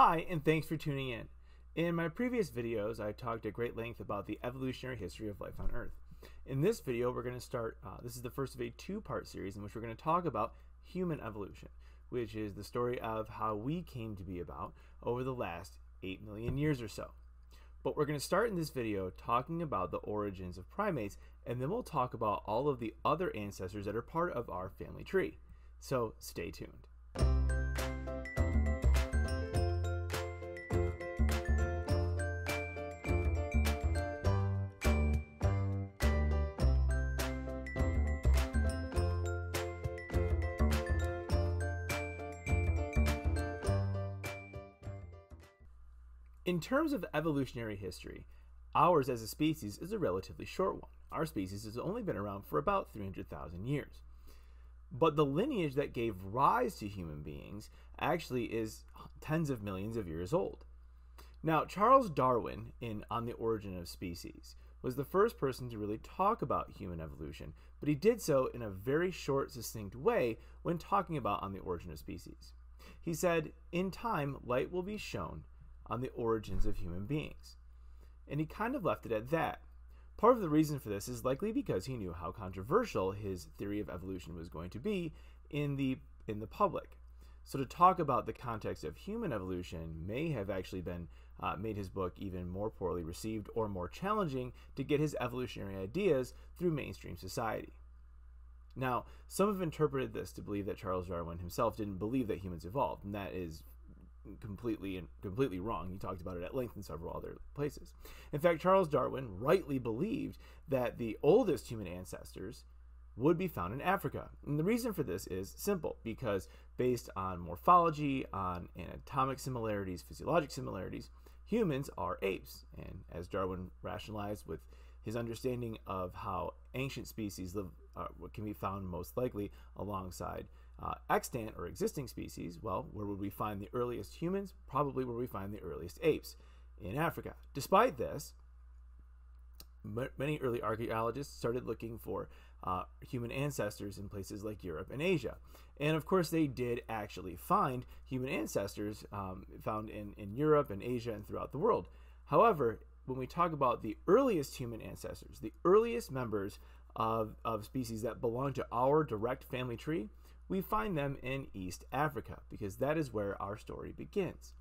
Hi, and thanks for tuning in. In my previous videos, I talked at great length about the evolutionary history of life on Earth. In this video, we're going to start, uh, this is the first of a two-part series in which we're going to talk about human evolution, which is the story of how we came to be about over the last 8 million years or so. But we're going to start in this video talking about the origins of primates, and then we'll talk about all of the other ancestors that are part of our family tree. So stay tuned. In terms of evolutionary history, ours as a species is a relatively short one. Our species has only been around for about 300,000 years. But the lineage that gave rise to human beings actually is tens of millions of years old. Now, Charles Darwin, in On the Origin of Species, was the first person to really talk about human evolution, but he did so in a very short, succinct way when talking about On the Origin of Species. He said, In time, light will be shown on the origins of human beings. And he kind of left it at that. Part of the reason for this is likely because he knew how controversial his theory of evolution was going to be in the in the public. So to talk about the context of human evolution may have actually been uh, made his book even more poorly received or more challenging to get his evolutionary ideas through mainstream society. Now, some have interpreted this to believe that Charles Darwin himself didn't believe that humans evolved, and that is completely and completely wrong. He talked about it at length in several other places. In fact, Charles Darwin rightly believed that the oldest human ancestors would be found in Africa. And the reason for this is simple because based on morphology, on anatomic similarities, physiologic similarities, humans are apes. And as Darwin rationalized with his understanding of how ancient species live, uh, can be found most likely alongside uh, extant or existing species, well, where would we find the earliest humans? Probably where we find the earliest apes in Africa. Despite this, many early archaeologists started looking for uh, human ancestors in places like Europe and Asia. And of course, they did actually find human ancestors um, found in, in Europe and Asia and throughout the world. However, when we talk about the earliest human ancestors, the earliest members of, of species that belong to our direct family tree, we find them in East Africa because that is where our story begins.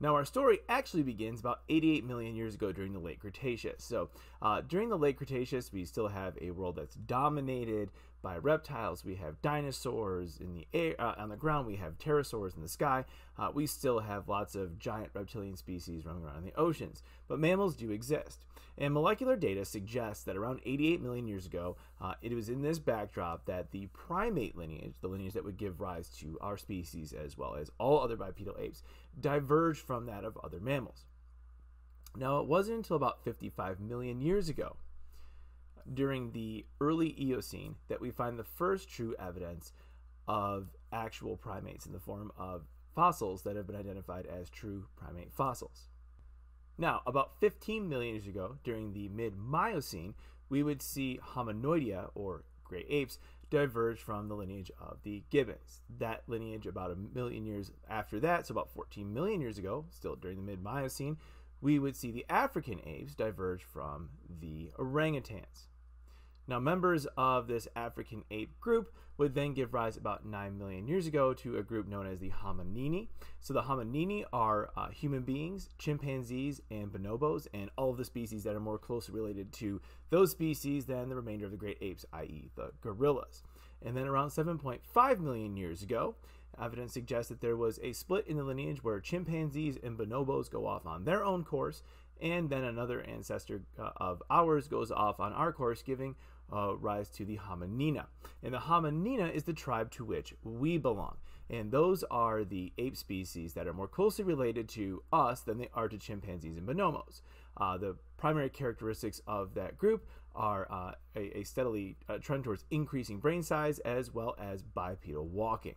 Now, our story actually begins about 88 million years ago during the late Cretaceous. So, uh, during the late Cretaceous, we still have a world that's dominated by reptiles. We have dinosaurs in the air, uh, on the ground. We have pterosaurs in the sky. Uh, we still have lots of giant reptilian species roaming around in the oceans. But mammals do exist. And molecular data suggests that around 88 million years ago, uh, it was in this backdrop that the primate lineage, the lineage that would give rise to our species as well as all other bipedal apes, diverged from that of other mammals. Now, it wasn't until about 55 million years ago during the early Eocene that we find the first true evidence of actual primates in the form of fossils that have been identified as true primate fossils. Now, about 15 million years ago, during the mid Miocene, we would see Hominoidea, or great apes, diverge from the lineage of the gibbons. That lineage, about a million years after that, so about 14 million years ago, still during the mid Miocene, we would see the African apes diverge from the orangutans. Now, members of this African ape group would then give rise about 9 million years ago to a group known as the Hominini. So, the Hominini are uh, human beings, chimpanzees, and bonobos, and all of the species that are more closely related to those species than the remainder of the great apes, i.e., the gorillas. And then, around 7.5 million years ago, evidence suggests that there was a split in the lineage where chimpanzees and bonobos go off on their own course, and then another ancestor uh, of ours goes off on our course, giving uh, rise to the Hominina. And the Hominina is the tribe to which we belong. And those are the ape species that are more closely related to us than they are to chimpanzees and bonobos. Uh, the primary characteristics of that group are uh, a, a, steadily uh, trend towards increasing brain size as well as bipedal walking.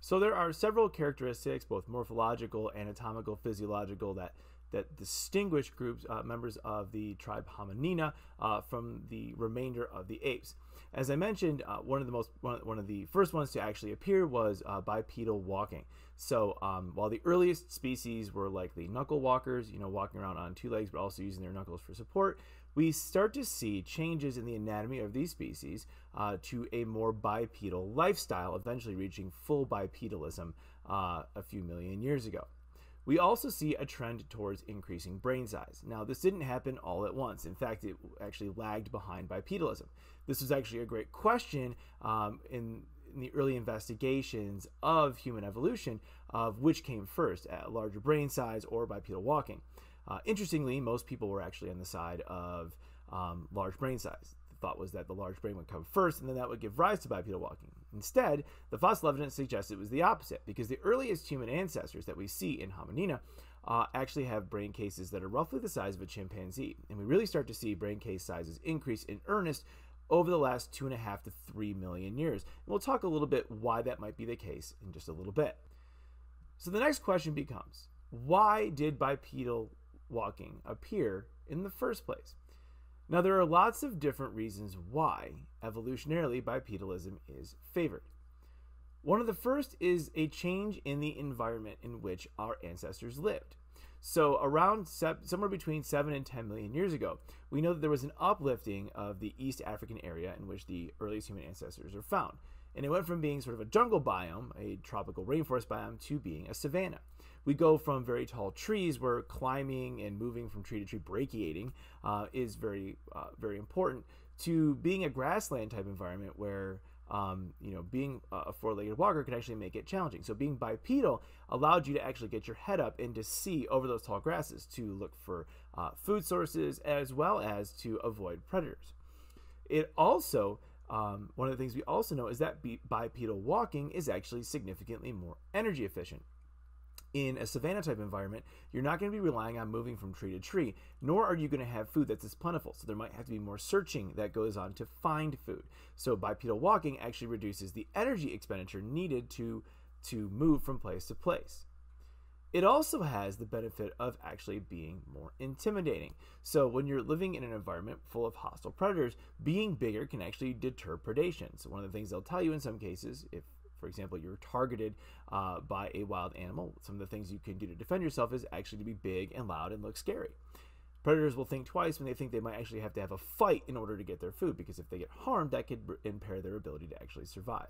So there are several characteristics, both morphological, anatomical, physiological, that that distinguish groups uh, members of the tribe Hominina uh, from the remainder of the apes. As I mentioned, uh, one of the most one, one, of the first ones to actually appear was uh, bipedal walking. So um, while the earliest species were likely knuckle walkers, you know, walking around on two legs but also using their knuckles for support, we start to see changes in the anatomy of these species uh, to a more bipedal lifestyle, eventually reaching full bipedalism uh, a few million years ago. We also see a trend towards increasing brain size. Now, this didn't happen all at once. In fact, it actually lagged behind bipedalism. This was actually a great question um, in, in, the early investigations of human evolution of which came first, a larger brain size or bipedal walking. Uh, interestingly, most people were actually on the side of um, large brain size. The thought was that the large brain would come first, and then that would give rise to bipedal walking. Instead, the fossil evidence suggests it was the opposite, because the earliest human ancestors that we see in hominina uh, actually have brain cases that are roughly the size of a chimpanzee. And we really start to see brain case sizes increase in earnest over the last two and a half to three million years. And we'll talk a little bit why that might be the case in just a little bit. So the next question becomes why did bipedal walking appear in the first place? Now, there are lots of different reasons why evolutionarily bipedalism is favored. One of the first is a change in the environment in which our ancestors lived. So, around somewhere between 7 and 10 million years ago, we know that there was an uplifting of the East African area in which the earliest human ancestors are found. And it went from being sort of a jungle biome, a tropical rainforest biome, to being a savanna we go from very tall trees where climbing and moving from tree to tree, brachiating, uh, is very, uh, very important, to being a grassland type environment where um, you know, being a four-legged walker could actually make it challenging. So being bipedal allowed you to actually get your head up and to see over those tall grasses to look for uh, food sources as well as to avoid predators. It also um, one of the things we also know is that bipedal walking is actually significantly more energy efficient in a savanna type environment, you're not going to be relying on moving from tree to tree, nor are you going to have food that's as plentiful. So there might have to be more searching that goes on to find food. So bipedal walking actually reduces the energy expenditure needed to, to move from place to place. It also has the benefit of actually being more intimidating. So, when you're living in an environment full of hostile predators, being bigger can actually deter predation. So, one of the things they'll tell you in some cases, if for example, you're targeted uh, by a wild animal, some of the things you can do to defend yourself is actually to be big and loud and look scary. Predators will think twice when they think they might actually have to have a fight in order to get their food because if they get harmed, that could impair their ability to actually survive.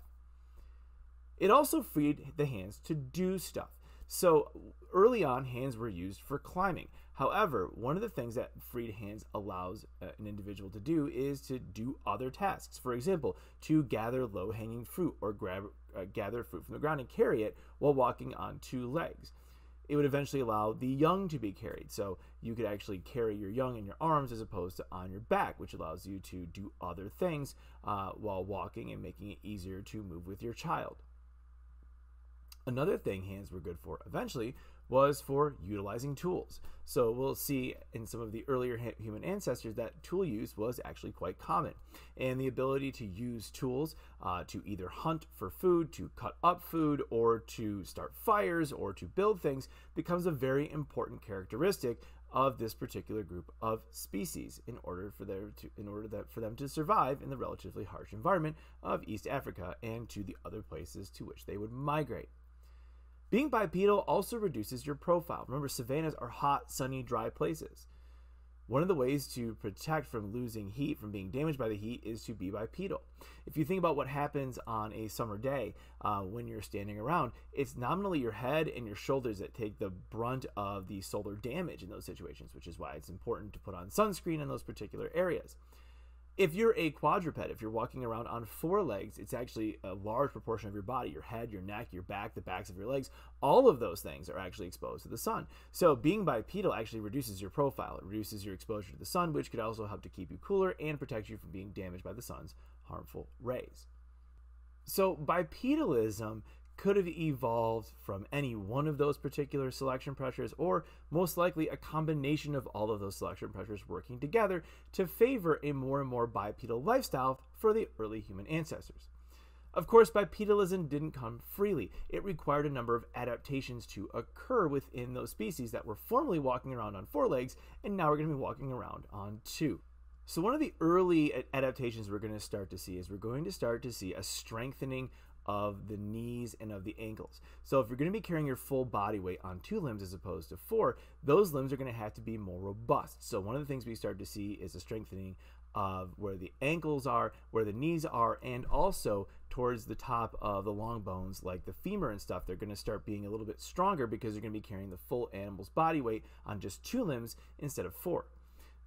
It also freed the hands to do stuff. So early on, hands were used for climbing. However, one of the things that freed hands allows uh, an individual to do is to do other tasks. For example, to gather low hanging fruit or grab, uh, gather fruit from the ground and carry it while walking on two legs. It would eventually allow the young to be carried. So you could actually carry your young in your arms as opposed to on your back, which allows you to do other things uh, while walking and making it easier to move with your child. Another thing hands were good for eventually was for utilizing tools. So we'll see in some of the earlier human ancestors that tool use was actually quite common. And the ability to use tools uh, to either hunt for food, to cut up food, or to start fires, or to build things becomes a very important characteristic of this particular group of species in order for their to in order that for them to survive in the relatively harsh environment of East Africa and to the other places to which they would migrate. Being bipedal also reduces your profile. Remember, savannas are hot, sunny, dry places. One of the ways to protect from losing heat, from being damaged by the heat, is to be bipedal. If you think about what happens on a summer day uh, when you're standing around, it's nominally your head and your shoulders that take the brunt of the solar damage in those situations, which is why it's important to put on sunscreen in those particular areas. If you're a quadruped, if you're walking around on four legs, it's actually a large proportion of your body your head, your neck, your back, the backs of your legs. All of those things are actually exposed to the sun. So, being bipedal actually reduces your profile. It reduces your exposure to the sun, which could also help to keep you cooler and protect you from being damaged by the sun's harmful rays. So, bipedalism could have evolved from any one of those particular selection pressures, or most likely a combination of all of those selection pressures working together to favor a more and more bipedal lifestyle for the early human ancestors. Of course, bipedalism didn't come freely. It required a number of adaptations to occur within those species that were formerly walking around on four legs, and now we're going to be walking around on two. So, one of the early adaptations we're going to start to see is we're going to start to see a strengthening of the knees and of the ankles. So if you're going to be carrying your full body weight on two limbs as opposed to four, those limbs are going to have to be more robust. So one of the things we start to see is a strengthening of where the ankles are, where the knees are, and also towards the top of the long bones, like the femur and stuff. They're going to start being a little bit stronger because they're going to be carrying the full animal's body weight on just two limbs instead of four.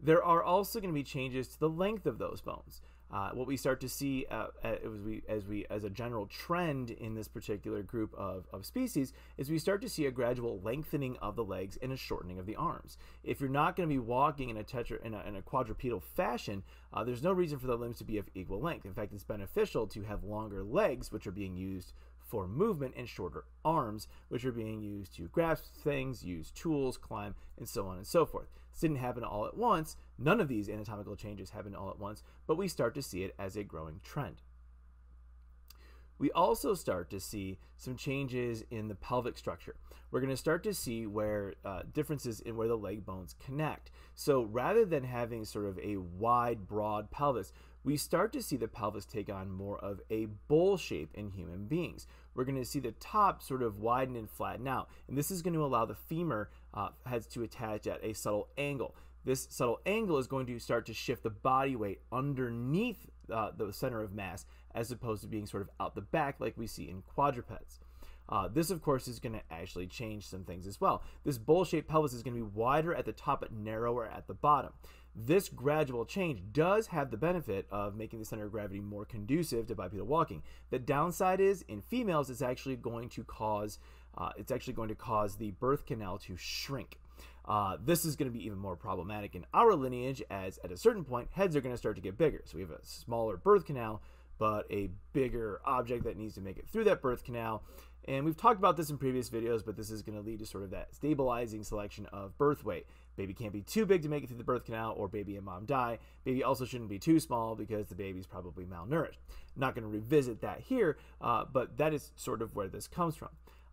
There are also going to be changes to the length of those bones. Uh, what we start to see uh, as we as we as a general trend in this particular group of, of species is we start to see a gradual lengthening of the legs and a shortening of the arms. If you're not going to be walking in a tetra in a, in a quadrupedal fashion, uh, there's no reason for the limbs to be of equal length. In fact, it's beneficial to have longer legs, which are being used for movement, and shorter arms, which are being used to grasp things, use tools, climb, and so on and so forth. This didn't happen all at once. None of these anatomical changes happen all at once, but we start to see it as a growing trend. We also start to see some changes in the pelvic structure. We're going to start to see where uh, differences in where the leg bones connect. So rather than having sort of a wide, broad pelvis, we start to see the pelvis take on more of a bowl shape in human beings. We're going to see the top sort of widen and flatten out, and this is going to allow the femur uh, heads to attach at a subtle angle. This subtle angle is going to start to shift the body weight underneath uh, the center of mass as opposed to being sort of out the back like we see in quadrupeds. Uh, this, of course, is going to actually change some things as well. This bowl shaped pelvis is going to be wider at the top but narrower at the bottom. This gradual change does have the benefit of making the center of gravity more conducive to bipedal walking. The downside is in females, it's actually going to cause uh, it's actually going to cause the birth canal to shrink. Uh, this is going to be even more problematic in our lineage, as at a certain point, heads are going to start to get bigger. So we have a smaller birth canal, but a bigger object that needs to make it through that birth canal. And we've talked about this in previous videos, but this is going to lead to sort of that stabilizing selection of birth weight. Baby can't be too big to make it through the birth canal, or baby and mom die. Baby also shouldn't be too small because the baby's probably malnourished. I'm not going to revisit that here, uh, but that is sort of where this comes from.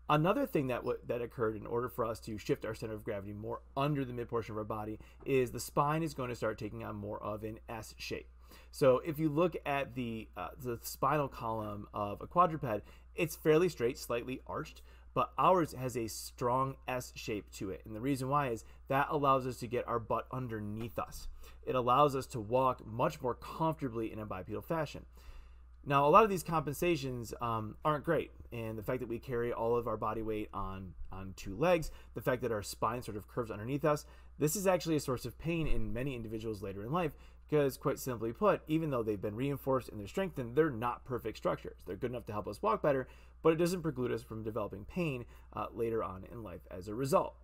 Another thing that w- that occurred in order for us to shift our center of gravity more under the mid portion of our body is the spine is going to start taking on more of an S shape. So if you look at the uh, the spinal column of a quadruped, it's fairly straight, slightly arched, but ours has a strong S shape to it. And the reason why is that allows us to get our butt underneath us. It allows us to walk much more comfortably in a bipedal fashion. Now, a lot of these compensations um, aren't great, and the fact that we carry all of our body weight on on two legs, the fact that our spine sort of curves underneath us, this is actually a source of pain in many individuals later in life because, quite simply put, even though they've been reinforced and they're strengthened, they're not perfect structures. They're good enough to help us walk better, but it doesn't preclude us from developing pain uh, later on in life as a result.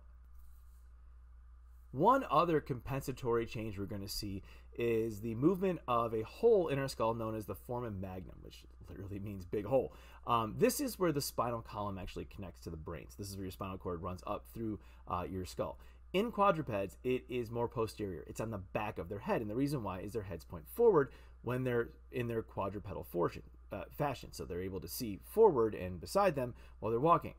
One other compensatory change we're going to see is the movement of a hole in our skull known as the foramen magnum, which literally means big hole. Um, this is where the spinal column actually connects to the brain. So this is where your spinal cord runs up through uh, your skull. In quadrupeds, it is more posterior. It's on the back of their head, and the reason why is their heads point forward when they're in their quadrupedal fortune, uh, fashion, so they're able to see forward and beside them while they're walking.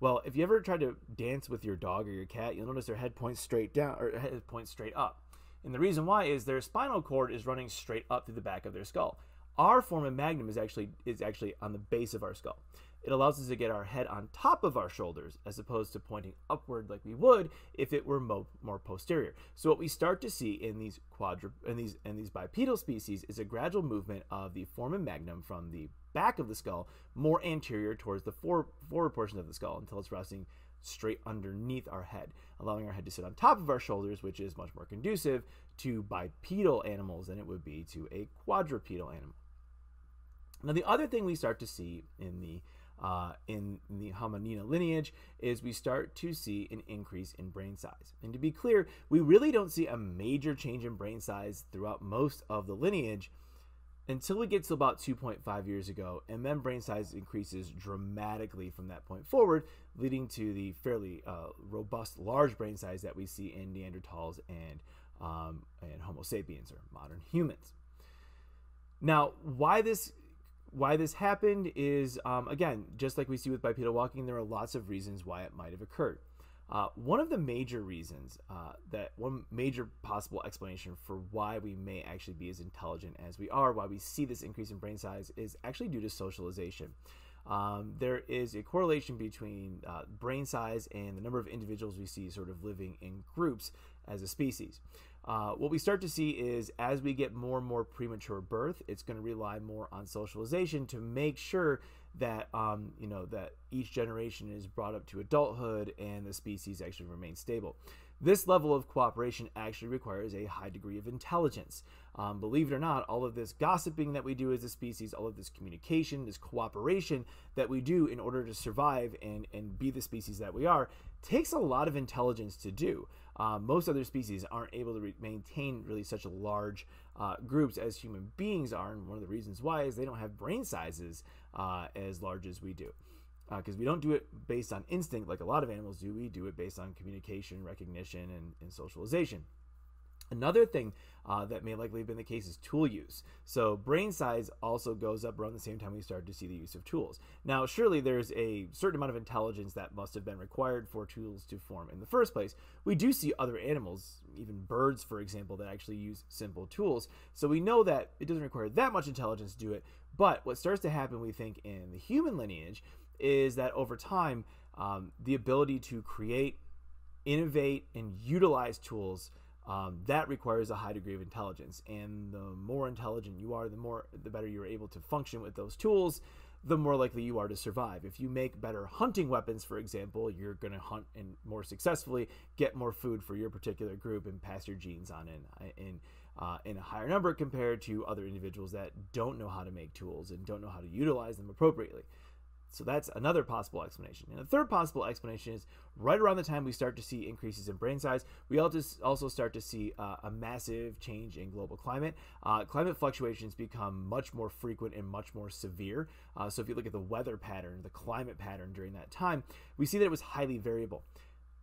Well, if you ever try to dance with your dog or your cat, you'll notice their head points straight down or head points straight up. And the reason why is their spinal cord is running straight up through the back of their skull. Our foramen magnum is actually is actually on the base of our skull. It allows us to get our head on top of our shoulders as opposed to pointing upward like we would if it were mo- more posterior. So what we start to see in these quadru- in these in these bipedal species is a gradual movement of the foramen magnum from the back of the skull more anterior towards the for- forward portion of the skull until it's resting straight underneath our head, allowing our head to sit on top of our shoulders, which is much more conducive to bipedal animals than it would be to a quadrupedal animal. Now, the other thing we start to see in the uh, in, the Hominina lineage is we start to see an increase in brain size. And to be clear, we really don't see a major change in brain size throughout most of the lineage until we get to about 2.5 years ago, and then brain size increases dramatically from that point forward, leading to the fairly uh, robust, large brain size that we see in Neanderthals and um, and Homo sapiens or modern humans. Now, why this why this happened is, um, again, just like we see with bipedal walking, there are lots of reasons why it might have occurred. Uh, one of the major reasons uh, that one major possible explanation for why we may actually be as intelligent as we are, why we see this increase in brain size, is actually due to socialization. um, there is a correlation between uh, brain size and the number of individuals we see sort of living in groups as a species. Uh, what we start to see is as we get more and more premature birth, it's going to rely more on socialization to make sure that um, you know that each generation is brought up to adulthood and the species actually remains stable. This level of cooperation actually requires a high degree of intelligence. Um, believe it or not, all of this gossiping that we do as a species, all of this communication, this cooperation that we do in order to survive and, and be the species that we are, takes a lot of intelligence to do. Um, most other species aren't able to re- maintain really such large uh, groups as human beings are, and one of the reasons why is they don't have brain sizes uh, as large as we do because uh, we don't do it based on instinct like a lot of animals do. We do it based on communication, recognition, and, and socialization. Another thing uh, that may likely have been the case is tool use. So brain size also goes up around the same time we start to see the use of tools. Now, surely there's a certain amount of intelligence that must have been required for tools to form in the first place. We do see other animals, even birds, for example, that actually use simple tools. So we know that it doesn't require that much intelligence to do it. But what starts to happen, we think, in the human lineage is that over time, um, the ability to create, innovate, and utilize tools um, that requires a high degree of intelligence. And the more intelligent you are, the more the better you're able to function with those tools. The more likely you are to survive. If you make better hunting weapons, for example, you're going to hunt and more successfully get more food for your particular group and pass your genes on in in uh, in a higher number compared to other individuals that don't know how to make tools and don't know how to utilize them appropriately. So that's another possible explanation. And the third possible explanation is right around the time we start to see increases in brain size, we also start to see uh, a massive change in global climate. Uh, climate fluctuations become much more frequent and much more severe. Uh, so if you look at the weather pattern, the climate pattern during that time, we see that it was highly variable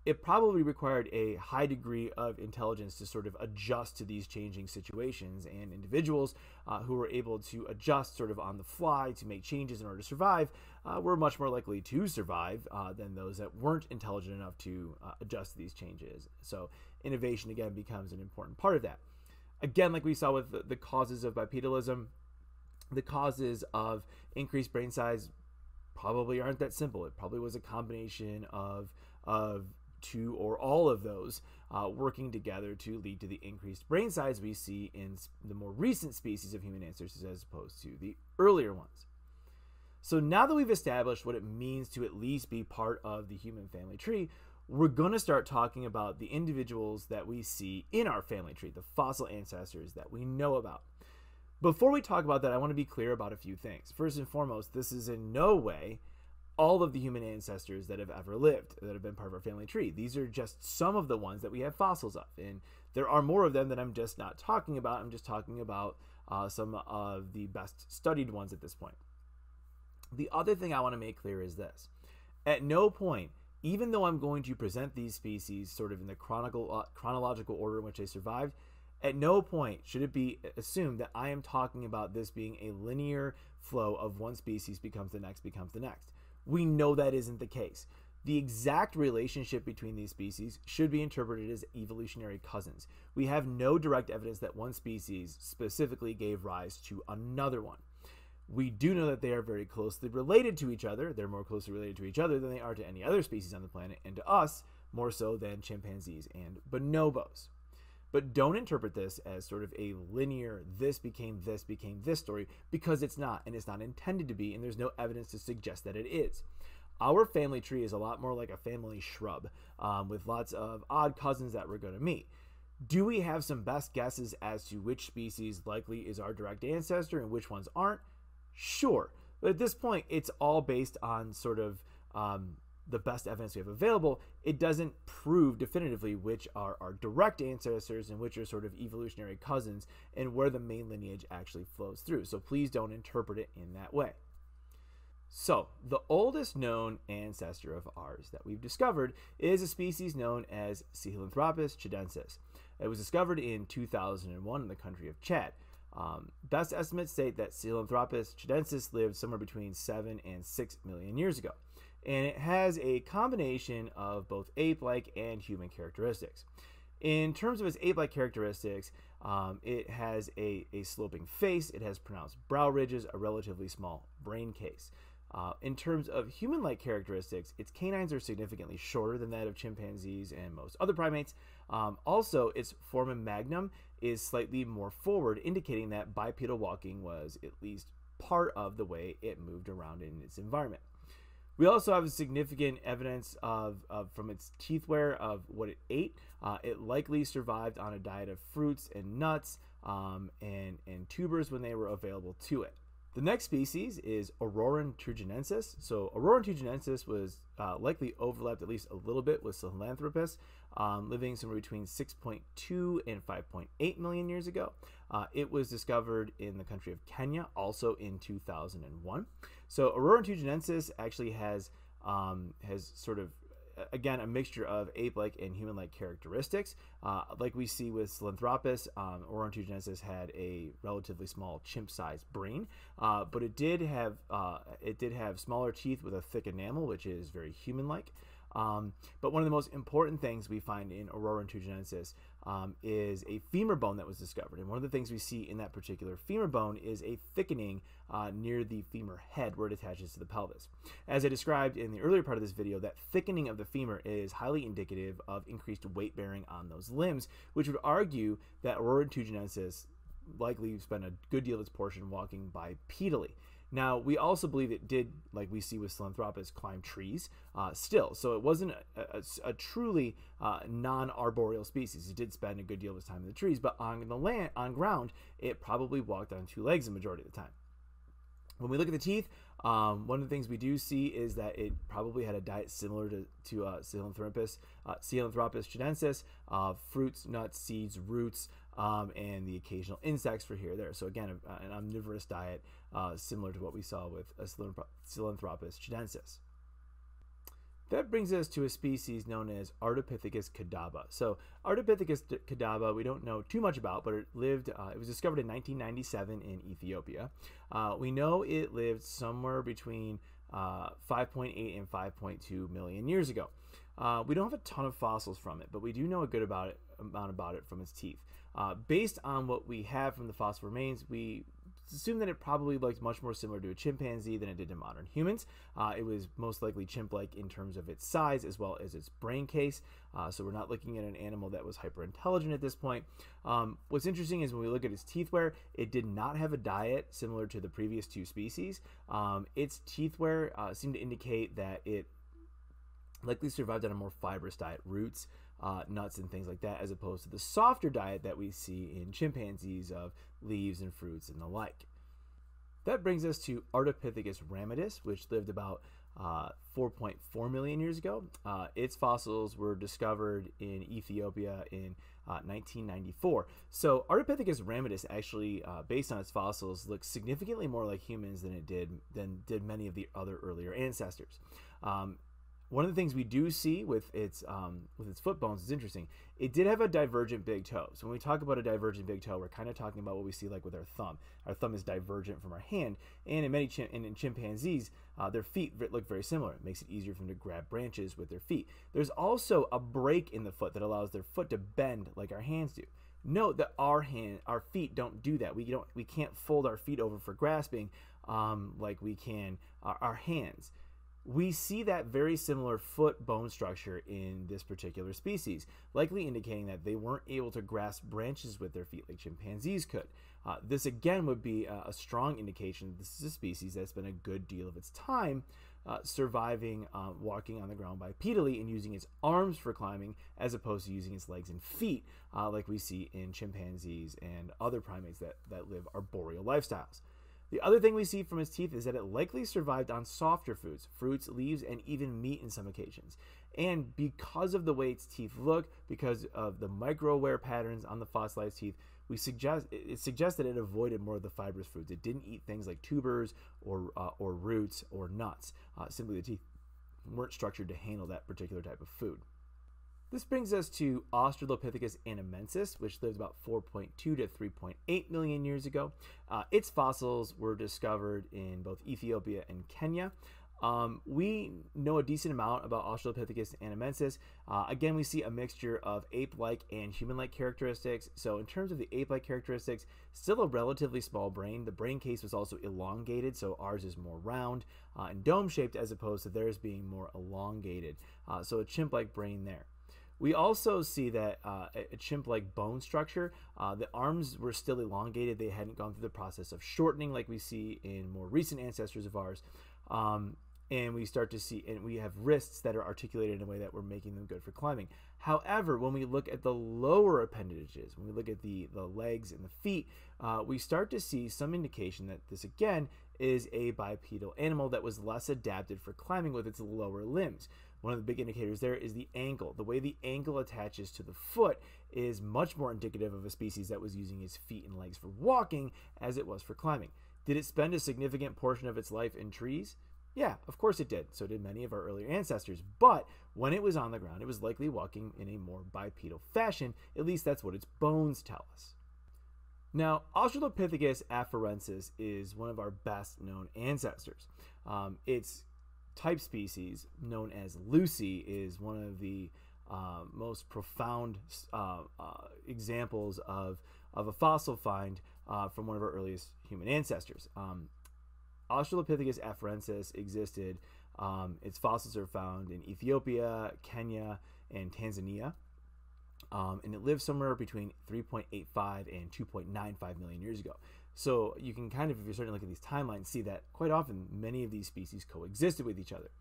it probably required a high degree of intelligence to sort of adjust to these changing situations and individuals uh, who were able to adjust sort of on the fly to make changes in order to survive uh, were much more likely to survive uh, than those that weren't intelligent enough to uh, adjust to these changes. So innovation again becomes an important part of that. Again like we saw with the, the causes of bipedalism the causes of increased brain size probably aren't that simple. It probably was a combination of of two or all of those uh, working together to lead to the increased brain size we see in the more recent species of human ancestors as opposed to the earlier ones. So now that we've established what it means to at least be part of the human family tree, we're going to start talking about the individuals that we see in our family tree, the fossil ancestors that we know about. Before we talk about that, I want to be clear about a few things. First and foremost, this is in no way all of the human ancestors that have ever lived that have been part of our family tree. These are just some of the ones that we have fossils of. And there are more of them that I'm just not talking about. I'm just talking about uh, some of the best studied ones at this point. The other thing I want to make clear is this at no point, even though I'm going to present these species sort of in the uh, chronological order in which they survived, at no point should it be assumed that I am talking about this being a linear flow of one species becomes the next, becomes the next we know that isn't the case. The exact relationship between these species should be interpreted as evolutionary cousins. We have no direct evidence that one species specifically gave rise to another one. We do know that they are very closely related to each other. They're more closely related to each other than they are to any other species on the planet, and to us, more so than chimpanzees and bonobos. But don't interpret this as sort of a linear, this became this, became this story, because it's not, and it's not intended to be, and there's no evidence to suggest that it is. Our family tree is a lot more like a family shrub um, with lots of odd cousins that we're going to meet. Do we have some best guesses as to which species likely is our direct ancestor and which ones aren't? Sure. But at this point, it's all based on sort of um, the best evidence we have available, it doesn't prove definitively which are our direct ancestors and which are sort of evolutionary cousins and where the main lineage actually flows through. So please don't interpret it in that way. So, the oldest known ancestor of ours that we've discovered is a species known as Sahelanthropus tchadensis. It was discovered in 2001 in the country of Chad. Um, best estimates state that Sahelanthropus tchadensis lived somewhere between 7 and 6 million years ago and it has a combination of both ape-like and human characteristics. In terms of its ape-like characteristics, um, it has a, a sloping face, it has pronounced brow ridges, a relatively small brain case. Uh, in terms of human like characteristics, its canines are significantly shorter than that of chimpanzees and most other primates. Um, also, its foramen magnum is slightly more forward, indicating that bipedal walking was at least part of the way it moved around in its environment. We also have significant evidence of, of from its teeth wear of what it ate. Uh, it likely survived on a diet of fruits and nuts um, and, and tubers when they were available to it. The next species is Orrorin tugenensis. So Orrorin tugenensis was uh, likely overlapped at least a little bit with Sahelanthropus, um, living somewhere between 6.2 and 5.8 million years ago. Uh, it was discovered in the country of Kenya, also in 2001. So tugenensis actually has um, has sort of again a mixture of ape-like and human-like characteristics. Uh, like we see with Sahelanthropus, um, had a relatively small chimp-sized brain, uh, but it did have uh, it did have smaller teeth with a thick enamel, which is very human-like. Um, but one of the most important things we find in Orrorin tugenensis um, is a femur bone that was discovered. And one of the things we see in that particular femur bone is a thickening uh, near the femur head where it attaches to the pelvis. As I described in the earlier part of this video, that thickening of the femur is highly indicative of increased weight bearing on those limbs, which would argue that Orrorin tugenensis likely spent a good deal of its portion walking bipedally. Now, we also believe it did, like we see with Sahelanthropus, climb trees uh, still. So it wasn't a, a, a truly uh, non-arboreal species. It did spend a good deal of its time in the trees, but on the land, on ground, it probably walked on two legs the majority of the time. When we look at the teeth, um, one of the things we do see is that it probably had a diet similar to, to uh, Sahelanthropus, uh, chinensis, uh, fruits, nuts, seeds, roots, um, and the occasional insects for here there. So again, an omnivorous diet uh, similar to what we saw with Sahelanthropus chinensis. That brings us to a species known as Ardipithecus kadabba. So Ardipithecus kadabba, we don't know too much about, but it lived. Uh, it was discovered in 1997 in Ethiopia. Uh, we know it lived somewhere between uh, 5.8 and 5.2 million years ago. Uh, we don't have a ton of fossils from it, but we do know a good about it, amount about it from its teeth. Uh, based on what we have from the fossil remains, we assume that it probably looked much more similar to a chimpanzee than it did to modern humans. Uh, it was most likely chimp-like in terms of its size as well as its brain case. Uh, so we're not looking at an animal that was hyper intelligent at this point. Um, what's interesting is when we look at its teeth wear, it did not have a diet similar to the previous two species. Um, its teeth wear uh, seemed to indicate that it likely survived on a more fibrous diet, roots, uh, nuts and things like that, as opposed to the softer diet that we see in chimpanzees of leaves and fruits and the like. That brings us to Ardipithecus ramidus, which lived about uh, 4.4 million years ago. Uh, its fossils were discovered in Ethiopia in uh, 1994. So Ardipithecus ramidus actually, uh, based on its fossils, looks significantly more like humans than it did than did many of the other earlier ancestors. Um, one of the things we do see with its um, with its foot bones is interesting. It did have a divergent big toe. So when we talk about a divergent big toe, we're kind of talking about what we see like with our thumb. Our thumb is divergent from our hand, and in many chim- and in chimpanzees, uh, their feet look very similar. It makes it easier for them to grab branches with their feet. There's also a break in the foot that allows their foot to bend like our hands do. Note that our hand, our feet don't do that. We don't, we can't fold our feet over for grasping um, like we can our, our hands we see that very similar foot bone structure in this particular species, likely indicating that they weren't able to grasp branches with their feet like chimpanzees could. Uh, this again would be a, a, strong indication that this is a species that's been a good deal of its time uh, surviving uh, walking on the ground bipedally and using its arms for climbing as opposed to using its legs and feet uh, like we see in chimpanzees and other primates that, that live arboreal lifestyles. The other thing we see from its teeth is that it likely survived on softer foods, fruits, leaves, and even meat in some occasions. And because of the way its teeth look, because of the micro wear patterns on the fossilized teeth, we suggest it suggests that it avoided more of the fibrous foods. It didn't eat things like tubers or uh, or roots or nuts. Uh, simply, the teeth weren't structured to handle that particular type of food. This brings us to Australopithecus anamensis, which lived about 4.2 to 3.8 million years ago. Uh, its fossils were discovered in both Ethiopia and Kenya. Um, we know a decent amount about Australopithecus anamensis. Uh, again, we see a mixture of ape-like and human-like characteristics. So in terms of the ape-like characteristics, still a relatively small brain. The brain case was also elongated, so ours is more round uh, and dome-shaped as opposed to theirs being more elongated. Uh, so a chimp-like brain there. We also see that uh, a chimp-like bone structure. Uh, the arms were still elongated; they hadn't gone through the process of shortening like we see in more recent ancestors of ours. Um, and we start to see and we have wrists that are articulated in a way that we're making them good for climbing however when we look at the lower appendages when we look at the the legs and the feet uh, we start to see some indication that this again is a bipedal animal that was less adapted for climbing with its lower limbs one of the big indicators there is the ankle the way the ankle attaches to the foot is much more indicative of a species that was using its feet and legs for walking as it was for climbing did it spend a significant portion of its life in trees yeah, of course it did. So did many of our earlier ancestors. But when it was on the ground, it was likely walking in a more bipedal fashion. At least that's what its bones tell us. Now, Australopithecus afarensis is one of our best known ancestors. Um, its type species, known as Lucy, is one of the uh, most profound uh, uh, examples of, of a fossil find uh, from one of our earliest human ancestors. Um, Australopithecus afarensis existed. Um, its fossils are found in Ethiopia, Kenya, and Tanzania. Um, and it lived somewhere between 3.85 and 2.95 million years ago. So you can kind of, if you're starting to look at these timelines, see that quite often many of these species coexisted with each other.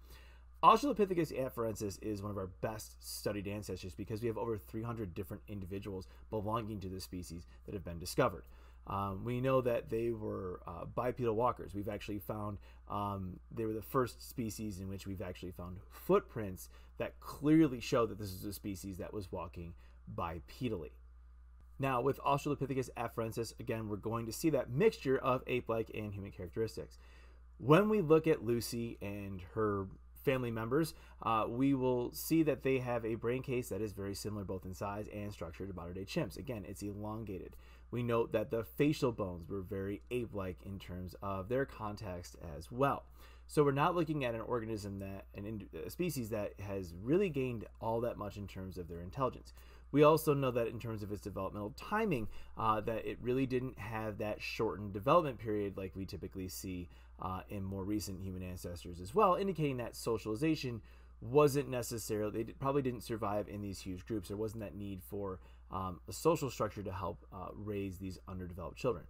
Australopithecus afarensis is one of our best studied ancestors because we have over 300 different individuals belonging to this species that have been discovered. Um, we know that they were uh, bipedal walkers. We've actually found um, they were the first species in which we've actually found footprints that clearly show that this is a species that was walking bipedally. Now, with Australopithecus afarensis, again, we're going to see that mixture of ape-like and human characteristics. When we look at Lucy and her family members, uh, we will see that they have a brain case that is very similar both in size and structure to modern day chimps. Again, it's elongated we note that the facial bones were very ape like in terms of their context as well. So we're not looking at an organism that, an, a species that has really gained all that much in terms of their intelligence. We also know that in terms of its developmental timing, uh, that it really didn't have that shortened development period like we typically see uh, in more recent human ancestors as well, indicating that socialization wasn't necessarily, they probably didn't survive in these huge groups. There wasn't that need for um, a social structure to help uh, raise these underdeveloped children.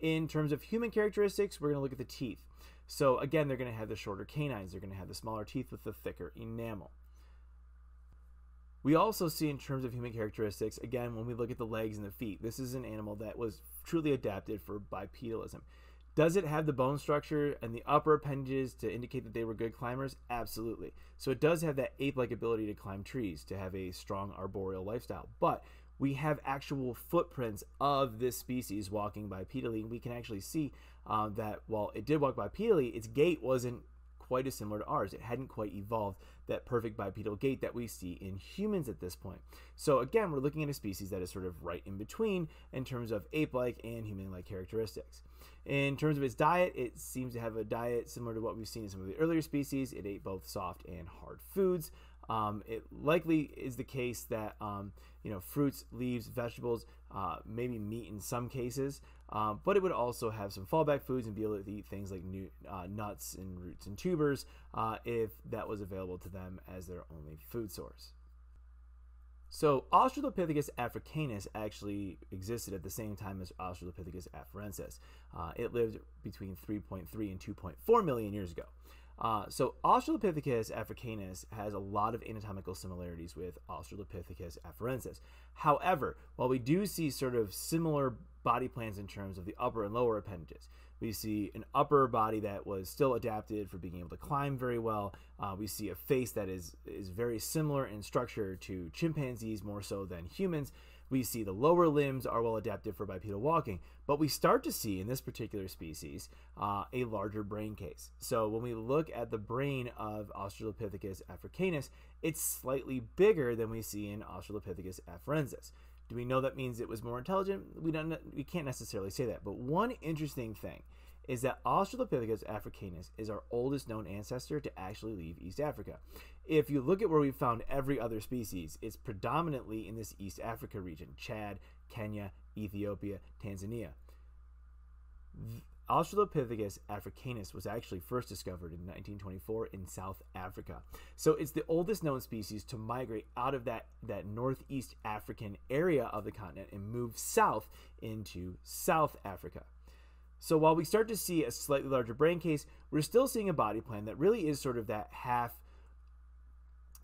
In terms of human characteristics, we're going to look at the teeth. So again, they're going to have the shorter canines. They're going to have the smaller teeth with the thicker enamel. We also see in terms of human characteristics, again, when we look at the legs and the feet, this is an animal that was truly adapted for bipedalism. Does it have the bone structure and the upper appendages to indicate that they were good climbers? Absolutely. So it does have that ape like ability to climb trees, to have a strong arboreal lifestyle. But we have actual footprints of this species walking bipedally. And we can actually see uh, that while it did walk bipedally, its gait wasn't quite as similar to ours. It hadn't quite evolved that perfect bipedal gait that we see in humans at this point. So again, we're looking at a species that is sort of right in between in terms of ape-like and human-like characteristics. In terms of its diet, it seems to have a diet similar to what we've seen in some of the earlier species. It ate both soft and hard foods. Um, it likely is the case that um, you know fruits, leaves, vegetables, uh, maybe meat in some cases, uh, but it would also have some fallback foods and be able to eat things like new, uh, nuts and roots and tubers uh, if that was available to them as their only food source. So Australopithecus africanus actually existed at the same time as Australopithecus afarensis. Uh, it lived between 3.3 and 2.4 million years ago. Uh, so Australopithecus africanus has a lot of anatomical similarities with Australopithecus afarensis. However, while we do see sort of similar body plans in terms of the upper and lower appendages, we see an upper body that was still adapted for being able to climb very well. Uh, we see a face that is is very similar in structure to chimpanzees more so than humans. We see the lower limbs are well adapted for bipedal walking, but we start to see in this particular species uh, a larger brain case. So when we look at the brain of Australopithecus africanus, it's slightly bigger than we see in Australopithecus afarensis. Do we know that means it was more intelligent? We don't. We can't necessarily say that. But one interesting thing is that Australopithecus africanus is our oldest known ancestor to actually leave East Africa. If you look at where we've found every other species, it's predominantly in this East Africa region Chad, Kenya, Ethiopia, Tanzania. Australopithecus africanus was actually first discovered in 1924 in South Africa. So it's the oldest known species to migrate out of that, that northeast African area of the continent and move south into South Africa. So while we start to see a slightly larger brain case, we're still seeing a body plan that really is sort of that half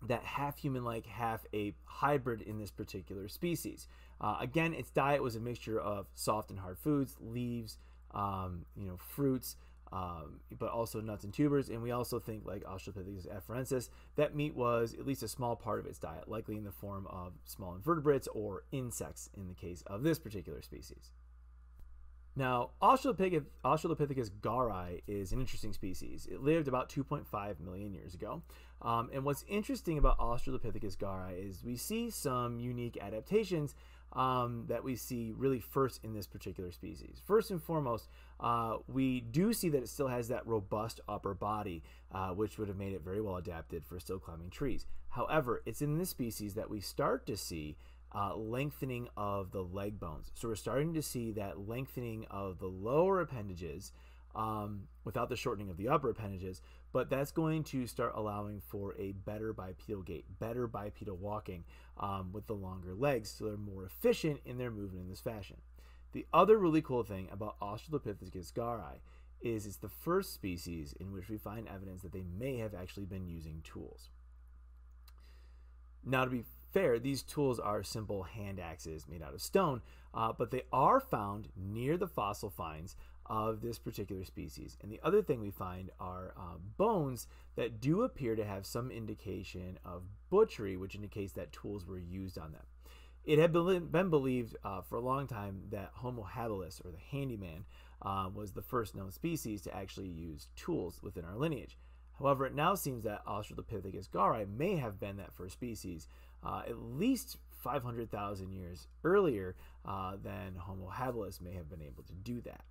that half human like, half ape hybrid in this particular species. Uh, again, its diet was a mixture of soft and hard foods, leaves, um, you know, fruits, um, but also nuts and tubers. And we also think, like Australopithecus afarensis, that meat was at least a small part of its diet, likely in the form of small invertebrates or insects in the case of this particular species. Now, Australopithecus, garhi is an interesting species. It lived about 2.5 million years ago. Um, and what's interesting about Australopithecus garhi is we see some unique adaptations um, that we see really first in this particular species. First and foremost, uh, we do see that it still has that robust upper body, uh, which would have made it very well adapted for still climbing trees. However, it's in this species that we start to see uh, lengthening of the leg bones. So we're starting to see that lengthening of the lower appendages um, without the shortening of the upper appendages, but that's going to start allowing for a better bipedal gait, better bipedal walking um, with the longer legs, so they're more efficient in their movement in this fashion. The other really cool thing about Australopithecus garhi is it's the first species in which we find evidence that they may have actually been using tools. Now, to be fair, these tools are simple hand axes made out of stone, uh, but they are found near the fossil finds of this particular species. And the other thing we find are uh, bones that do appear to have some indication of butchery, which indicates that tools were used on them. It had been believed uh, for a long time that Homo habilis, or the handyman, uh, was the first known species to actually use tools within our lineage. However, it now seems that Australopithecus garhi may have been that first species, uh, at least 500,000 years earlier uh, than Homo habilis may have been able to do that.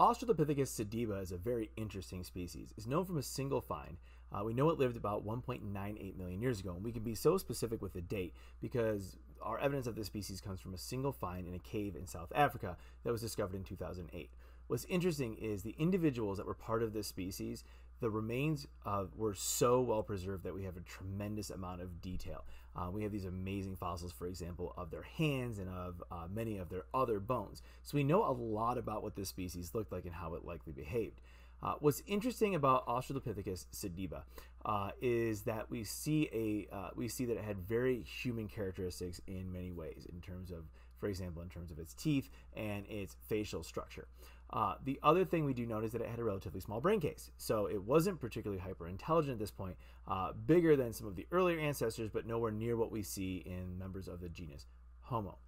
Australopithecus sediba is a very interesting species. It's known from a single find. Uh, we know it lived about 1.98 million years ago, and we can be so specific with the date because our evidence of this species comes from a single find in a cave in South Africa that was discovered in 2008. What's interesting is the individuals that were part of this species, the remains uh, were so well preserved that we have a tremendous amount of detail. Uh, we have these amazing fossils, for example, of their hands and of uh, many of their other bones. So we know a lot about what this species looked like and how it likely behaved. Uh, what's interesting about Australopithecus sediba uh, is that we see a uh, we see that it had very human characteristics in many ways, in terms of, for example, in terms of its teeth and its facial structure. Uh, the other thing we do note is that it had a relatively small brain case, so it wasn't particularly hyper intelligent at this point, uh, bigger than some of the earlier ancestors, but nowhere near what we see in members of the genus Homo.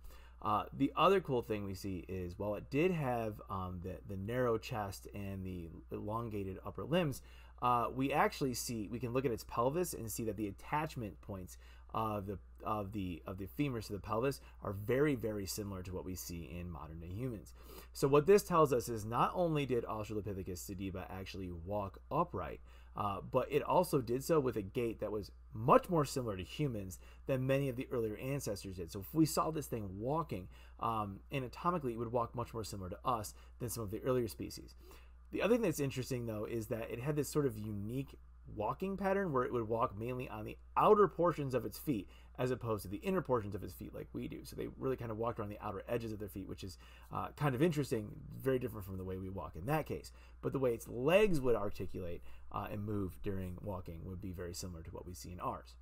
Uh, the other cool thing we see is while it did have um, the, the narrow chest and the elongated upper limbs, uh, we actually see we can look at its pelvis and see that the attachment points of the of the of the femurs to the pelvis are very very similar to what we see in modern day humans. So what this tells us is not only did Australopithecus sediba actually walk upright, uh, but it also did so with a gait that was much more similar to humans than many of the earlier ancestors did. So if we saw this thing walking um, anatomically, it would walk much more similar to us than some of the earlier species. The other thing that's interesting though is that it had this sort of unique walking pattern where it would walk mainly on the outer portions of its feet as opposed to the inner portions of its feet like we do. So they really kind of walked around the outer edges of their feet, which is uh, kind of interesting, very different from the way we walk in that case. But the way its legs would articulate uh, and move during walking would be very similar to what we see in ours.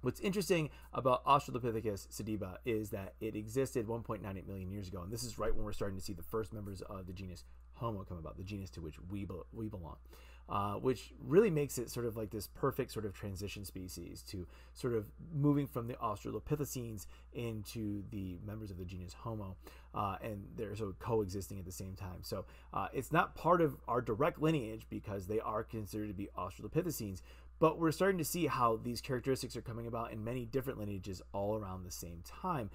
What's interesting about Australopithecus sediba is that it existed 1.98 million years ago, and this is right when we're starting to see the first members of the genus Homo come about, the genus to which we, be- we belong uh, which really makes it sort of like this perfect sort of transition species to sort of moving from the Australopithecines into the members of the genus Homo, uh, and they're so coexisting at the same time. So uh, it's not part of our direct lineage because they are considered to be Australopithecines, but we're starting to see how these characteristics are coming about in many different lineages all around the same time.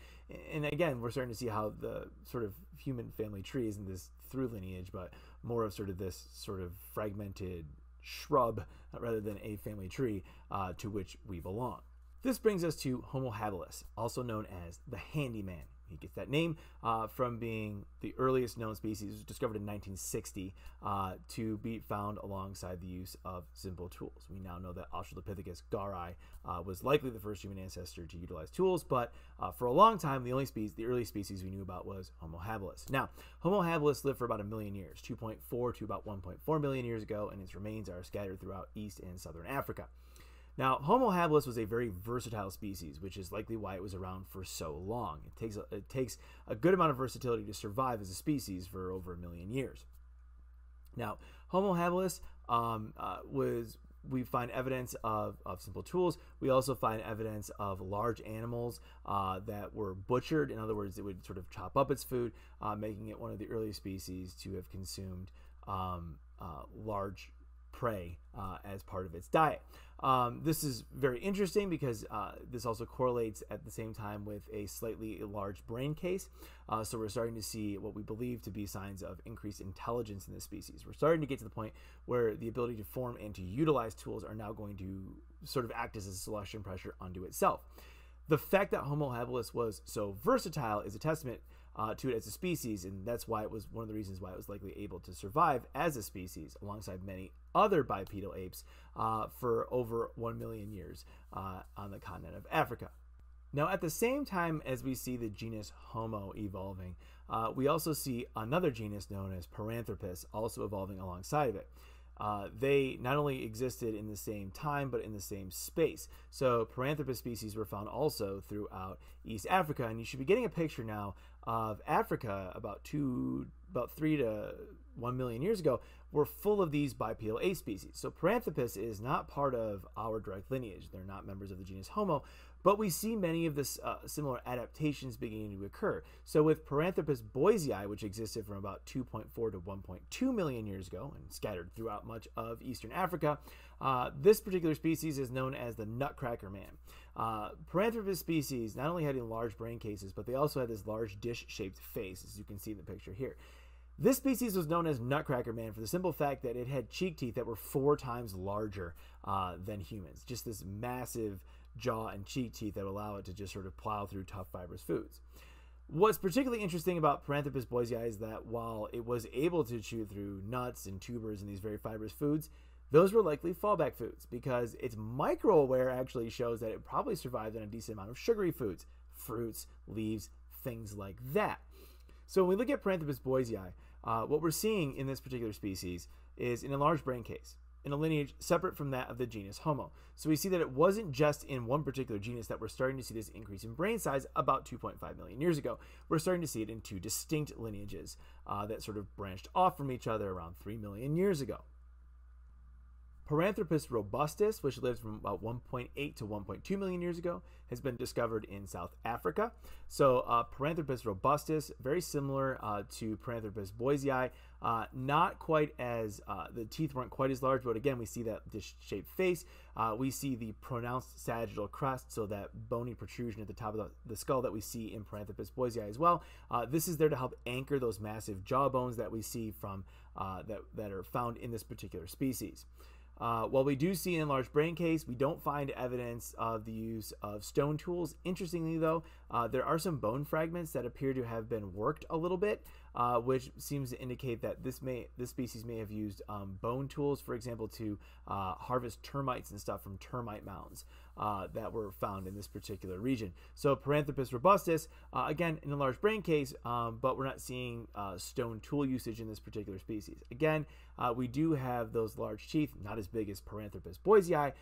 And again, we're starting to see how the sort of human family tree isn't this through lineage, but more of sort of this sort of fragmented shrub rather than a family tree uh, to which we belong. This brings us to Homo habilis, also known as the handyman. He gets that name uh, from being the earliest known species, discovered in 1960, uh, to be found alongside the use of simple tools. We now know that Australopithecus garhi uh, was likely the first human ancestor to utilize tools, but uh, for a long time, the only species, the early species we knew about was Homo habilis. Now, Homo habilis lived for about a million years, 2.4 to about 1.4 million years ago, and its remains are scattered throughout East and Southern Africa. Now, Homo habilis was a very versatile species, which is likely why it was around for so long. It takes a, it takes a good amount of versatility to survive as a species for over a million years. Now, Homo habilis um, uh, was we find evidence of, of simple tools. We also find evidence of large animals uh, that were butchered. In other words, it would sort of chop up its food, uh, making it one of the earliest species to have consumed um, uh, large prey uh, as part of its diet. Um, this is very interesting because uh, this also correlates at the same time with a slightly large brain case. Uh, so we're starting to see what we believe to be signs of increased intelligence in this species. We're starting to get to the point where the ability to form and to utilize tools are now going to sort of act as a selection pressure unto itself. The fact that Homo habilis was so versatile is a testament uh, to it as a species, and that's why it was one of the reasons why it was likely able to survive as a species alongside many other bipedal apes uh, for over 1 million years uh, on the continent of Africa. Now, at the same time as we see the genus Homo evolving, uh, we also see another genus known as Paranthropus also evolving alongside of it. Uh, they not only existed in the same time but in the same space. So Paranthropus species were found also throughout East Africa, and you should be getting a picture now of Africa about two, about three to one million years ago were full of these bipedal ape species. So Paranthropus is not part of our direct lineage. They're not members of the genus Homo, but we see many of the uh, similar adaptations beginning to occur. So with Paranthropus boisei, which existed from about 2.4 to 1.2 million years ago and scattered throughout much of eastern Africa, uh, this particular species is known as the nutcracker man. Uh, Paranthropus species not only had large brain cases, but they also had this large dish-shaped face, as you can see in the picture here. This species was known as Nutcracker Man for the simple fact that it had cheek teeth that were four times larger uh, than humans. Just this massive jaw and cheek teeth that allow it to just sort of plow through tough fibrous foods. What's particularly interesting about Paranthropus boisei is that while it was able to chew through nuts and tubers and these very fibrous foods, those were likely fallback foods because its microwear actually shows that it probably survived on a decent amount of sugary foods, fruits, leaves, things like that. So when we look at Paranthropus boisei, uh, what we're seeing in this particular species is an enlarged brain case in a lineage separate from that of the genus Homo. So we see that it wasn't just in one particular genus that we're starting to see this increase in brain size about 2.5 million years ago. We're starting to see it in two distinct lineages uh, that sort of branched off from each other around 3 million years ago. Paranthropus robustus, which lived from about 1.8 to 1.2 million years ago, has been discovered in South Africa. So, uh, Paranthropus robustus, very similar uh, to Paranthropus boisei, uh, not quite as uh, the teeth weren't quite as large, but again, we see that dish-shaped face. Uh, we see the pronounced sagittal crest, so that bony protrusion at the top of the, the skull that we see in Paranthropus boisei as well. Uh, this is there to help anchor those massive jaw bones that we see from that that are found in this particular species. Uh, while we do see an enlarged brain case, we don't find evidence of the use of stone tools. Interestingly, though, uh, there are some bone fragments that appear to have been worked a little bit, uh, which seems to indicate that this may this species may have used um, bone tools, for example, to uh, harvest termites and stuff from termite mounds uh, that were found in this particular region. So Paranthropus robustus, uh, again, in a large brain case, um, but we're not seeing stone tool usage in this particular species. Again, we do have those large teeth, not as big as Paranthropus boisei,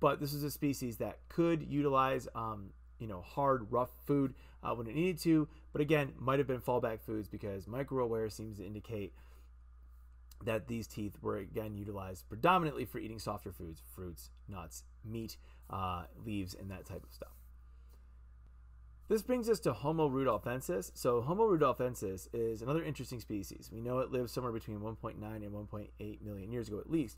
but this is a species that could utilize um, you know hard rough food uh, when it needed to but again might have been fallback foods because microwear seems to indicate that these teeth were again utilized predominantly for eating softer foods fruits nuts meat uh, leaves and that type of stuff this brings us to Homo rudolfensis. So Homo rudolfensis is another interesting species. We know it lived somewhere between 1.9 and 1.8 million years ago at least.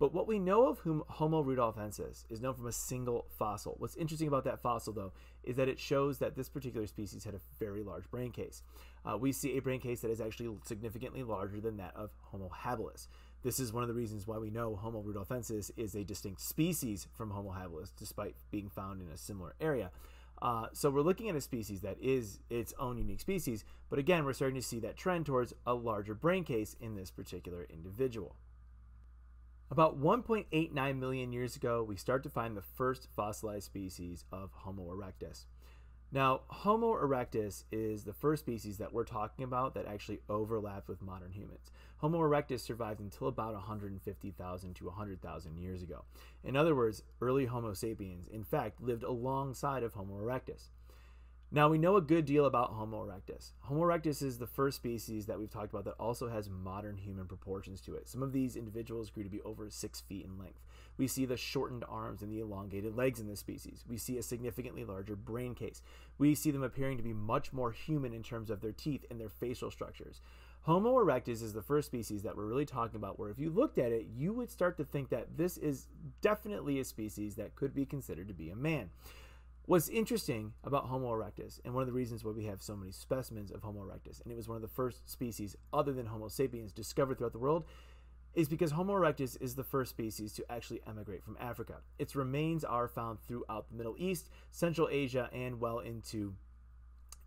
But what we know of Homo rudolfensis is known from a single fossil. What's interesting about that fossil, though, is that it shows that this particular species had a very large brain case. Uh, we see a brain case that is actually significantly larger than that of Homo habilis. This is one of the reasons why we know Homo rudolfensis is a distinct species from Homo habilis, despite being found in a similar area. Uh, so we're looking at a species that is its own unique species, but again, we're starting to see that trend towards a larger brain case in this particular individual. About 1.89 million years ago, we start to find the first fossilized species of Homo erectus. Now, Homo erectus is the first species that we're talking about that actually overlapped with modern humans. Homo erectus survived until about 150,000 to 100,000 years ago. In other words, early Homo sapiens, in fact, lived alongside of Homo erectus. Now we know a good deal about Homo erectus. Homo erectus is the first species that we've talked about that also has modern human proportions to it. Some of these individuals grew to be over six feet in length. We see the shortened arms and the elongated legs in this species. We see a significantly larger brain case. We see them appearing to be much more human in terms of their teeth and their facial structures. Homo erectus is the first species that we're really talking about where if you looked at it, you would start to think that this is definitely a species that could be considered to be a man. What's interesting about Homo erectus, and one of the reasons why we have so many specimens of Homo erectus, and it was one of the first species other than Homo sapiens discovered throughout the world, is because Homo erectus is the first species to actually emigrate from Africa. Its remains are found throughout the Middle East, Central Asia, and well into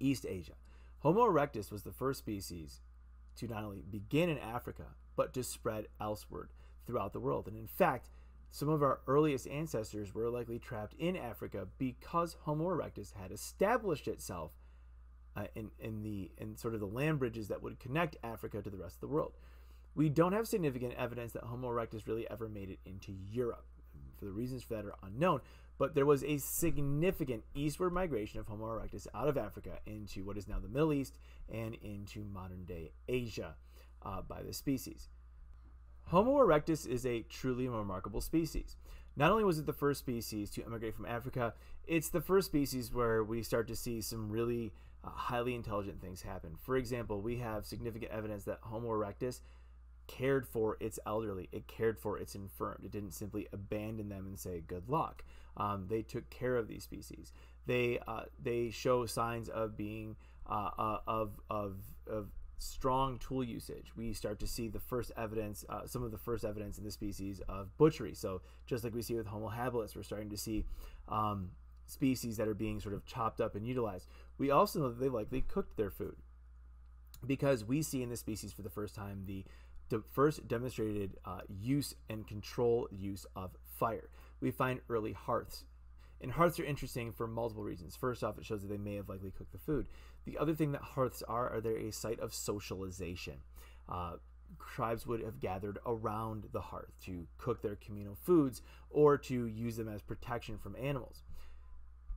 East Asia. Homo erectus was the first species to not only begin in Africa, but to spread elsewhere throughout the world. And in fact, some of our earliest ancestors were likely trapped in Africa because Homo erectus had established itself uh, in, in the in sort of the land bridges that would connect Africa to the rest of the world. We don't have significant evidence that Homo erectus really ever made it into Europe. For the reasons for that are unknown, but there was a significant eastward migration of Homo erectus out of Africa into what is now the Middle East and into modern day Asia uh, by the species. Homo erectus is a truly remarkable species. Not only was it the first species to emigrate from Africa, it's the first species where we start to see some really uh, highly intelligent things happen. For example, we have significant evidence that Homo erectus cared for its elderly, it cared for its infirmed. It didn't simply abandon them and say good luck. Um, they took care of these species. They uh, they show signs of being uh, uh, of of of strong tool usage. We start to see the first evidence, uh, some of the first evidence in the species of butchery. So just like we see with Homo habilis, we're starting to see um, species that are being sort of chopped up and utilized. We also know that they likely cooked their food because we see in this species for the first time the, the first demonstrated uh, use and control use of fire. We find early hearths and hearths are interesting for multiple reasons. First off, it shows that they may have likely cooked the food. The other thing that hearths are, are they're a site of socialization. Uh, tribes would have gathered around the hearth to cook their communal foods or to use them as protection from animals.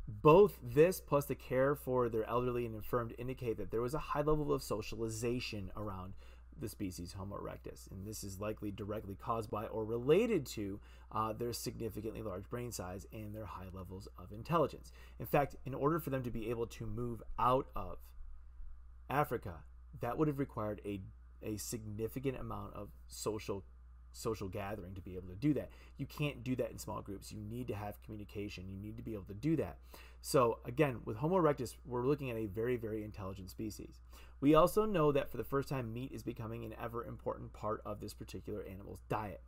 Both this plus the care for their elderly and infirmed indicate that there was a high level of socialization around the species Homo erectus. And this is likely directly caused by or related to uh, their significantly large brain size and their high levels of intelligence. In fact, in order for them to be able to move out of Africa, that would have required a, a significant amount of social social gathering to be able to do that. You can't do that in small groups. You need to have communication. You need to be able to do that. So again, with Homo erectus, we're looking at a very, very intelligent species. We also know that for the first time, meat is becoming an ever important part of this particular animal's diet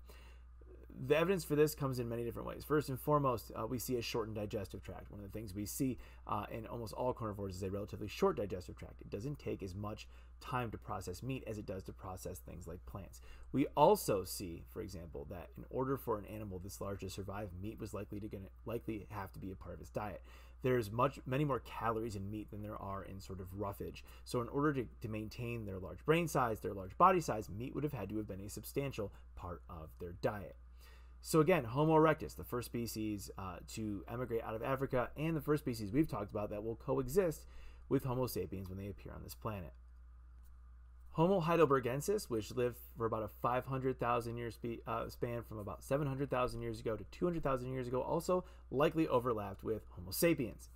the evidence for this comes in many different ways. First and foremost, uh, we see a shortened digestive tract. One of the things we see uh, in almost all carnivores is a relatively short digestive tract. It doesn't take as much time to process meat as it does to process things like plants. We also see, for example, that in order for an animal this large to survive, meat was likely to gonna, likely have to be a part of its diet. There's much many more calories in meat than there are in sort of roughage. So in order to, to maintain their large brain size, their large body size, meat would have had to have been a substantial part of their diet. So again, Homo erectus, the first species uh, to emigrate out of Africa, and the first species we've talked about that will coexist with Homo sapiens when they appear on this planet. Homo heidelbergensis, which lived for about a 500,000 year spe- uh, span from about 700,000 years ago to 200,000 years ago, also likely overlapped with Homo sapiens.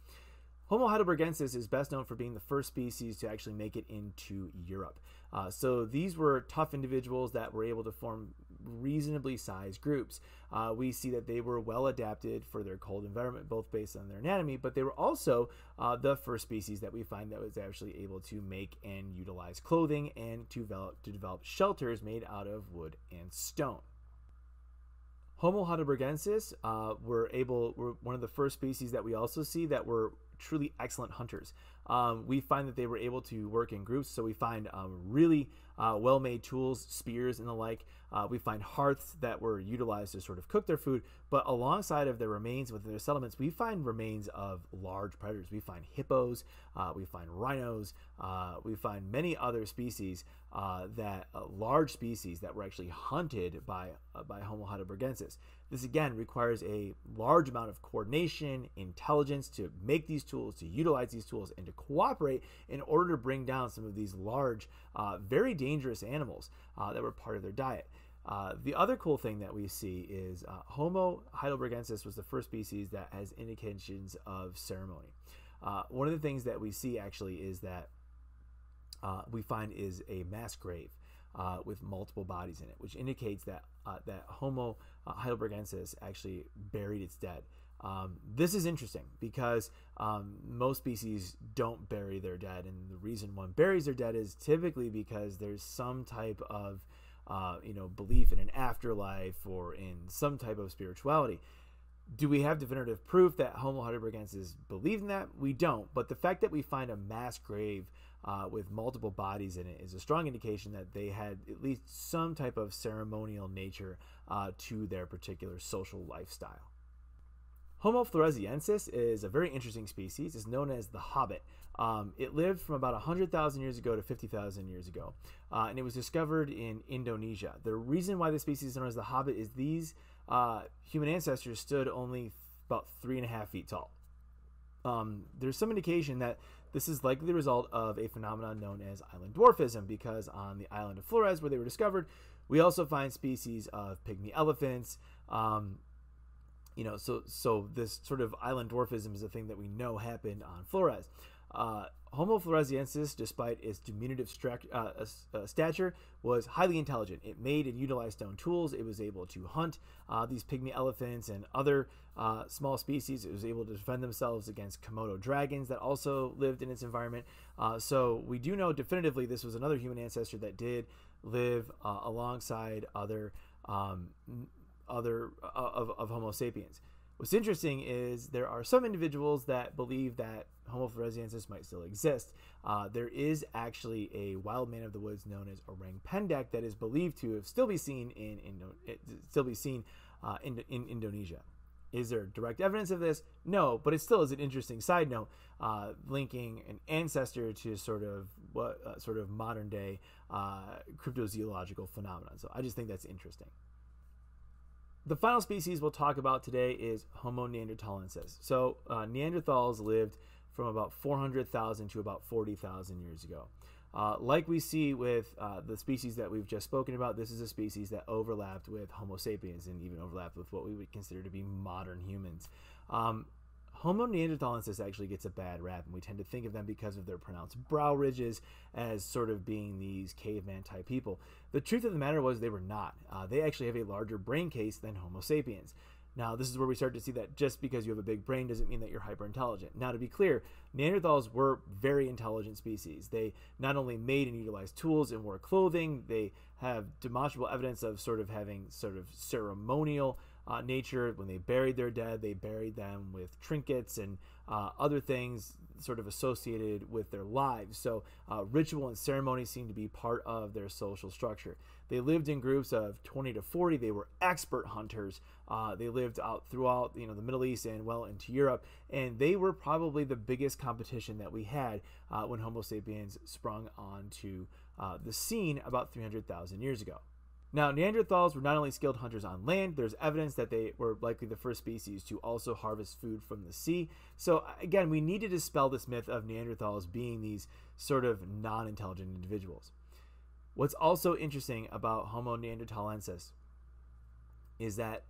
Homo heidelbergensis is best known for being the first species to actually make it into Europe. Uh, so these were tough individuals that were able to form reasonably sized groups. Uh, we see that they were well adapted for their cold environment, both based on their anatomy, but they were also uh, the first species that we find that was actually able to make and utilize clothing and to develop, to develop shelters made out of wood and stone. Homo heidelbergensis uh, were able were one of the first species that we also see that were truly excellent hunters. Um, we find that they were able to work in groups, so we find um, really uh, well made tools, spears, and the like. Uh, we find hearths that were utilized to sort of cook their food, but alongside of their remains within their settlements, we find remains of large predators. We find hippos, uh, we find rhinos, uh, we find many other species uh, that uh, large species that were actually hunted by by Homo heidelbergensis. This again requires a large amount of coordination, intelligence to make these tools, to utilize these tools, and to cooperate in order to bring down some of these large, uh, very dangerous animals uh, that were part of their diet. Uh, the other cool thing that we see is uh, Homo heidelbergensis was the first species that has indications of ceremony. Uh, one of the things that we see actually is that uh, we find is a mass grave with multiple bodies in it, which indicates that that Homo heidelbergensis actually buried its dead. Um, this is interesting because um, most species don't bury their dead, and the reason one buries their dead is typically because there's some type of uh, you know belief in an afterlife or in some type of spirituality. Do we have definitive proof that Homo heidelbergensis believed in that? We don't. But the fact that we find a mass grave uh, with multiple bodies in it is a strong indication that they had at least some type of ceremonial nature uh, to their particular social lifestyle. Homo floresiensis is a very interesting species. It's known as the hobbit. Um, it lived from about 100,000 years ago to 50,000 years ago, uh, and it was discovered in Indonesia. The reason why this species is known as the hobbit is these uh, human ancestors stood only about three and a half feet tall. Um, there's some indication that this is likely the result of a phenomenon known as island dwarfism, because on the island of Flores, where they were discovered, we also find species of pygmy elephants. Um, you know, so so this sort of island dwarfism is a thing that we know happened on Flores. Uh, Homo floresiensis, despite its diminutive uh, uh, stature, was highly intelligent. It made and utilized stone tools. It was able to hunt uh, these pygmy elephants and other uh, small species. It was able to defend themselves against Komodo dragons that also lived in its environment. Uh, so we do know definitively this was another human ancestor that did live uh, alongside other um, other of, of Homo sapiens. What's interesting is there are some individuals that believe that Homo floresiensis might still exist. Uh, there is actually a wild man of the woods known as Orang Pendek that is believed to have still be seen in Indo- still be seen uh, in, in Indonesia. Is there direct evidence of this? No, but it still is an interesting side note, uh, linking an ancestor to sort of what uh, sort of modern day uh, cryptozoological phenomenon. So I just think that's interesting. The final species we'll talk about today is Homo neanderthalensis. So uh, Neanderthals lived from about 400,000 to about 40,000 years ago. Uh, like we see with uh, the species that we've just spoken about, this is a species that overlapped with Homo sapiens and even overlapped with what we would consider to be modern humans. Um, Homo neanderthalensis actually gets a bad rap, and we tend to think of them because of their pronounced brow ridges as sort of being these caveman type people. The truth of the matter was they were not. Uh, they actually have a larger brain case than Homo sapiens. Now, this is where we start to see that just because you have a big brain doesn't mean that you're hyper intelligent. Now, to be clear, Neanderthals were very intelligent species. They not only made and utilized tools and wore clothing, they have demonstrable evidence of sort of having sort of ceremonial uh, nature. When they buried their dead, they buried them with trinkets and uh, other things sort of associated with their lives. So, uh, ritual and ceremony seem to be part of their social structure. They lived in groups of 20 to 40. They were expert hunters. Uh, they lived out throughout you know the Middle East and well into Europe, and they were probably the biggest competition that we had uh, when Homo sapiens sprung onto uh, the scene about 300,000 years ago. Now, Neanderthals were not only skilled hunters on land, there's evidence that they were likely the first species to also harvest food from the sea. So, again, we need to dispel this myth of Neanderthals being these sort of non intelligent individuals. What's also interesting about Homo neanderthalensis is that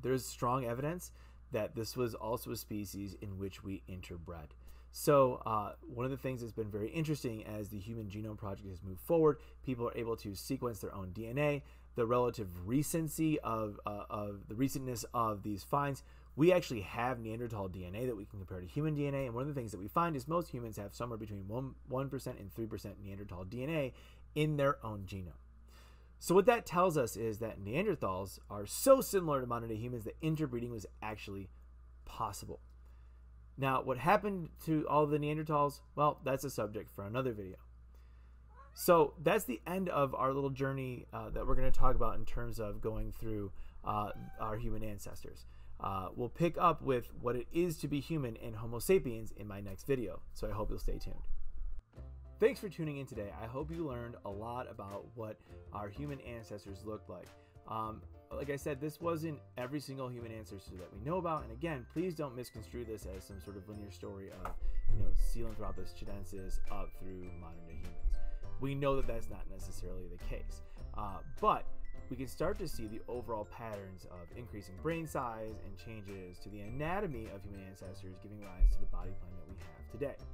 there's strong evidence that this was also a species in which we interbred. So, uh, one of the things that's been very interesting as the Human Genome Project has moved forward, people are able to sequence their own DNA. the relative recency of, uh, of the recentness of these finds, we actually have Neanderthal DNA that we can compare to human DNA. And one of the things that we find is most humans have somewhere between 1%, 1% and 3% Neanderthal DNA in their own genome. So, what that tells us is that Neanderthals are so similar to modern day humans that interbreeding was actually possible. Now, what happened to all the Neanderthals? Well, that's a subject for another video. So, that's the end of our little journey uh, that we're going to talk about in terms of going through uh, our human ancestors. Uh, we'll pick up with what it is to be human and Homo sapiens in my next video, so I hope you'll stay tuned. Thanks for tuning in today. I hope you learned a lot about what our human ancestors looked like. Um, like I said, this wasn't every single human ancestor that we know about. And again, please don't misconstrue this as some sort of linear story of, you know, Sahelanthropus tchadensis up through modern day humans. We know that that's not necessarily the case. Uh, but we can start to see the overall patterns of increasing brain size and changes to the anatomy of human ancestors giving rise to the body plan that we have today.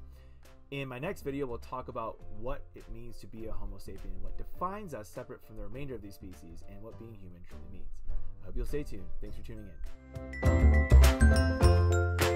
In my next video, we'll talk about what it means to be a Homo sapien what defines us separate from the remainder of these species and what being human truly means. I hope you'll stay tuned. Thanks for tuning in.